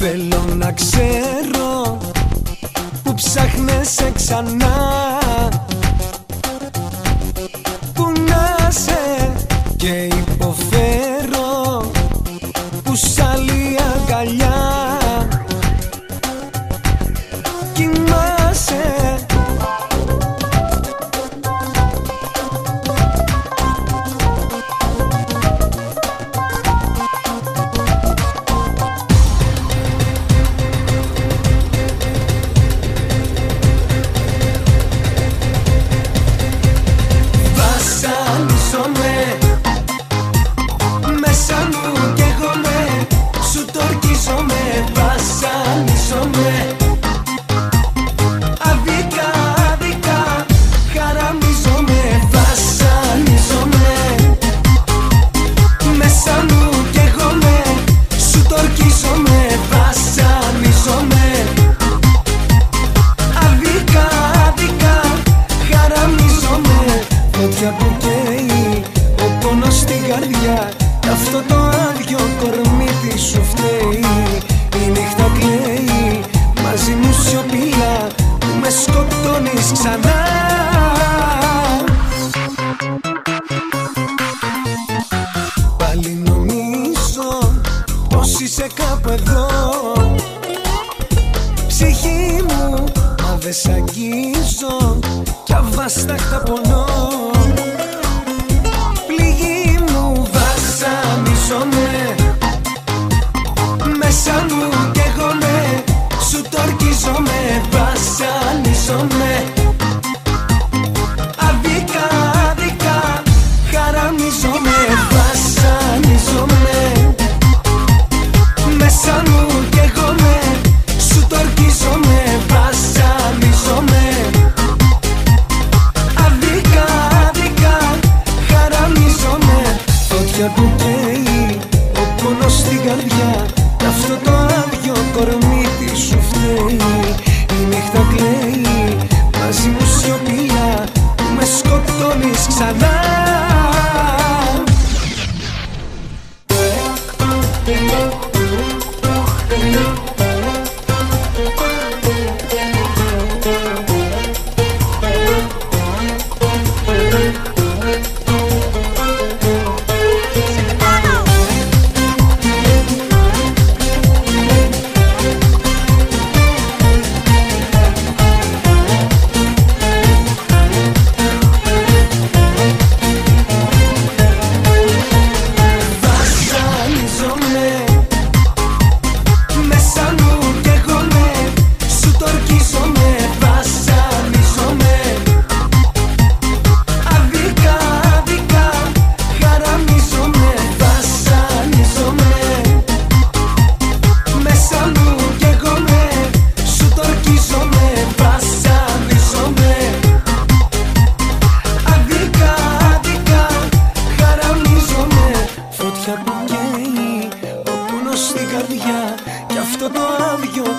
Θέλω να ξέρω που ψάχνεσαι ξανά. Πού να σε και τορκίζομαι Βασανίζομαι είσαι κάπου εδώ. Ψυχή μου Μα δεν σ' αγγίζω. Κι αβάσταχτα πονώ. Πληγή μου βασανίζομαι Μέσα μου μέσα μου καίγομαι Σου τορκίζομαι Βασανίζομαι Αδικά, αδικά Χαραμίζομαι Φωτιά που καίει Ο πόνος στην καρδιά Κι αυτό το άδειο κορμί τι σου φταίει Η νύχτα κλαίει Μαζί μου σιωπηλά Που με σκοτώνεις ξανά Βασανίζομαι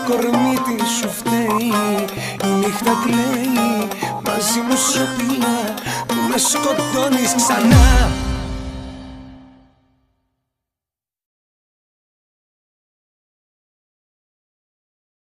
κορμί τι σου φταίει. Η νύχτα κλαίει Μαζί μου σιωπηλά Που με σκοτώνεις ξανά